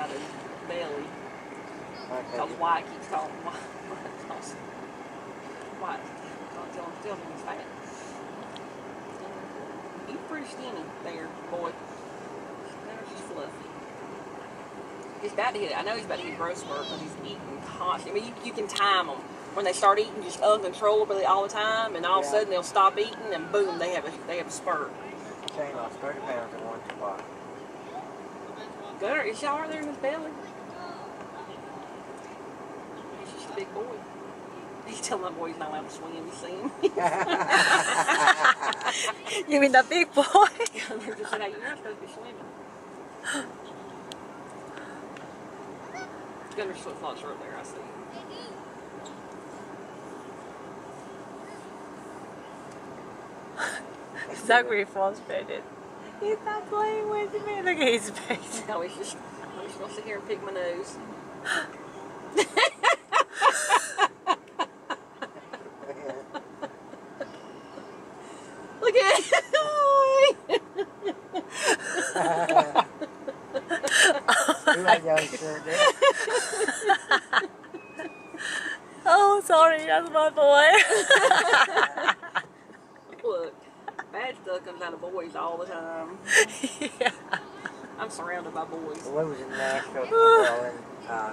about his belly. Because White keeps calling him White. White tells him, tells him he's fat. He's pretty skinny there, boy. There's just fluffy. He's about to hit it. I know he's about to hit growth spurt because he's eating constantly. I mean, you, you can time them when they start eating just uncontrollably all the time, and all of a sudden they'll stop eating, and boom, they have a they have a spurt. Shane lost 30 pounds in one spot. Gunner, is y'all there in his belly? He's just a big boy. He's telling my boy he's not allowed to swim. You see him? You mean the big boy? Gunner just said, "Hey, you're not supposed to be swimming." Gunner's flip flops are up there. I see. Zachary frustrated. He's not playing with me. Look at his face. No, he's just I'm just gonna sit here and pick my nose. Look at it. Who had y'all? Oh, sorry, that's my boy. Look, bad stuff comes out of boys all the time. yeah. I'm surrounded by boys. We was in Nashville football and uh,